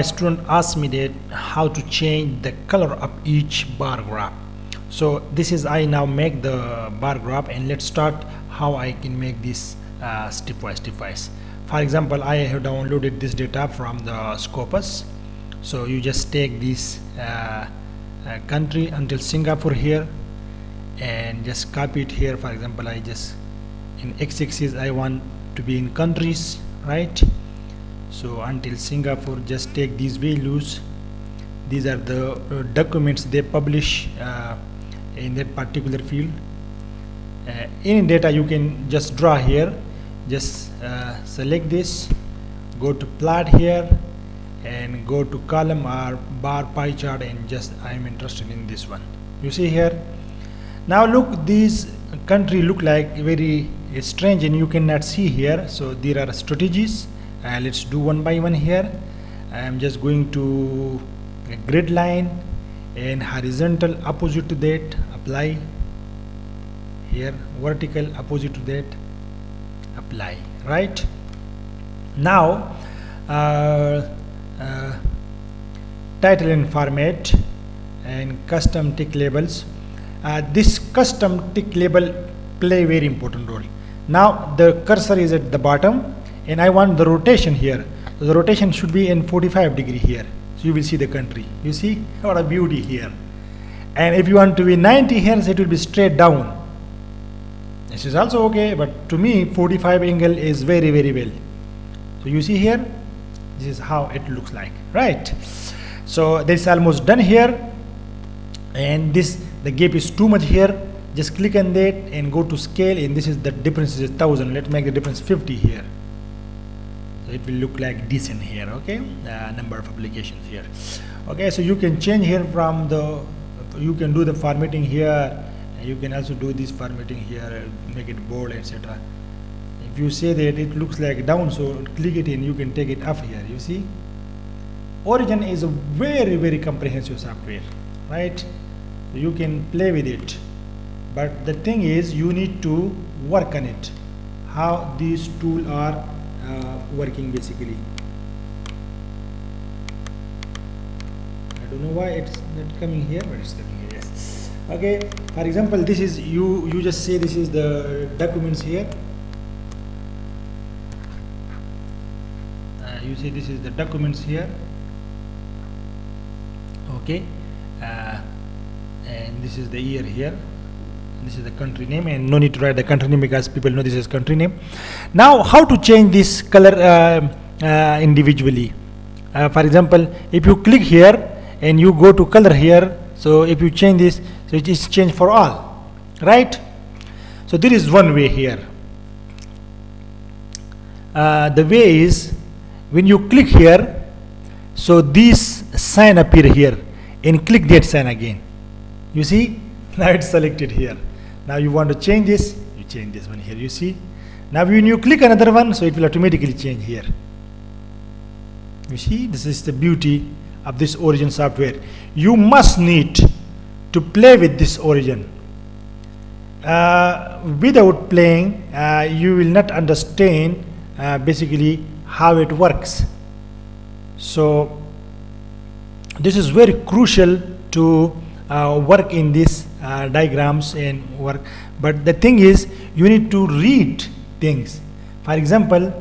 a student asked me that how to change the color of each bar graph so this is I now make the bar graph and let's start how I can make this uh, stepwise stepwise. For example I have downloaded this data from the Scopus. So you just take this uh, uh, country until Singapore here and just copy it here. For example I just in x-axis I want to be in countries right so until Singapore just take these values these are the uh, documents they publish uh, in that particular field. Uh, any data you can just draw here just uh, select this go to plot here and go to column or bar pie chart and just I am interested in this one. You see here? Now look these country look like very strange and you cannot see here. So there are strategies uh, let's do one by one here. I am just going to a grid line and horizontal opposite to that apply. Here vertical opposite to that apply right? Now uh, uh, title and format and custom tick labels. Uh, this custom tick label play very important role. Now the cursor is at the bottom and I want the rotation here. The rotation should be in 45 degree here. So you will see the country. You see? What a beauty here. And if you want to be 90 here it will be straight down. This is also okay but to me 45 angle is very very well. So you see here? This is how it looks like. Right. So this is almost done here. And this the gap is too much here. Just click on that and go to scale. And this is the difference is 1000 let's make the difference 50 here it will look like this in here okay? Uh, number of applications here. Okay so you can change here from the you can do the formatting here you can also do this formatting here make it bold etc if you say that it looks like down so click it in you can take it up here you see? Origin is a very very comprehensive software right? You can play with it. But the thing is you need to work on it how these tools are working basically. I don't know why it's not coming here but it's coming here yes okay for example this is you you just say this is the documents here. Uh, you see this is the documents here. Okay uh, and this is the year here this is the country name and no need to write the country name because people know this is country name. Now how to change this color uh, uh, individually? Uh, for example if you click here and you go to color here so if you change this so it is changed for all right? So there is one way here. Uh, the way is when you click here so this sign appear here and click that sign again. You see? Now it's selected here now you want to change this you change this one here you see? Now when you click another one so it will automatically change here. You see this is the beauty of this origin software. You must need to play with this origin. Uh, without playing uh, you will not understand uh, basically how it works. So this is very crucial to uh, work in these uh, diagrams and work. But the thing is you need to read things. For example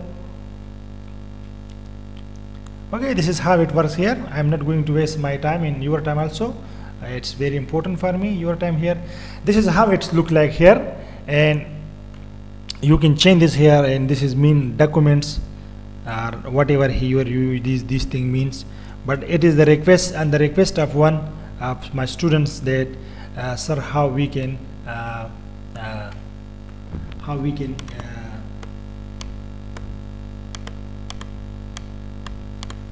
okay this is how it works here. I'm not going to waste my time in your time also. Uh, it's very important for me your time here. This is how it's look like here. And you can change this here and this is mean documents or whatever here you this this thing means. But it is the request and the request of one of my students that uh, sir how we can uh, uh, how we can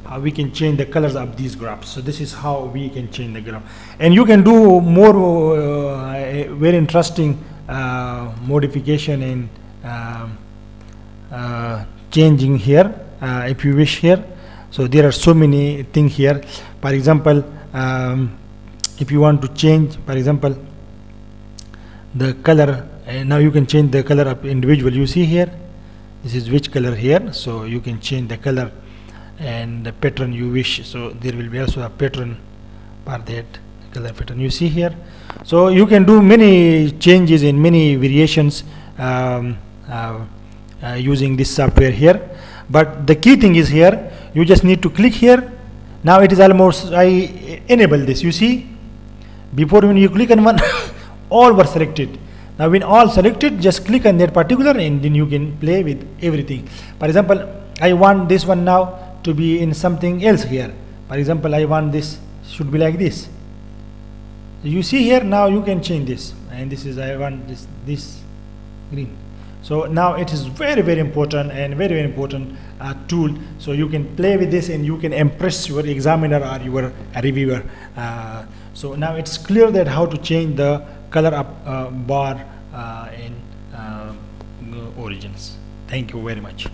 how we can change the colors of these graphs so this is how we can change the graph and you can do more uh, very interesting uh, modification and um, uh, changing here if you wish here. So there are so many things here. For example um, if you want to change for example the color uh, now you can change the color of individual. You see here this is which color here? So you can change the color and the pattern you wish. So there will be also a pattern for that color pattern. You see here? So you can do many changes in many variations um, uh, uh, using this software here. But the key thing is here you just need to click here. Now it is almost I enable this. You see before when you click on one all were selected. Now when all selected just click on that particular and then you can play with everything. For example I want this one now to be in something else here. For example I want this should be like this. You see here now you can change this. And this is I want this this green so now it is very very important and very very important uh, tool. So you can play with this and you can impress your examiner or your reviewer. Uh, so now it's clear that how to change the color up uh, bar uh, in uh, origins. Thank you very much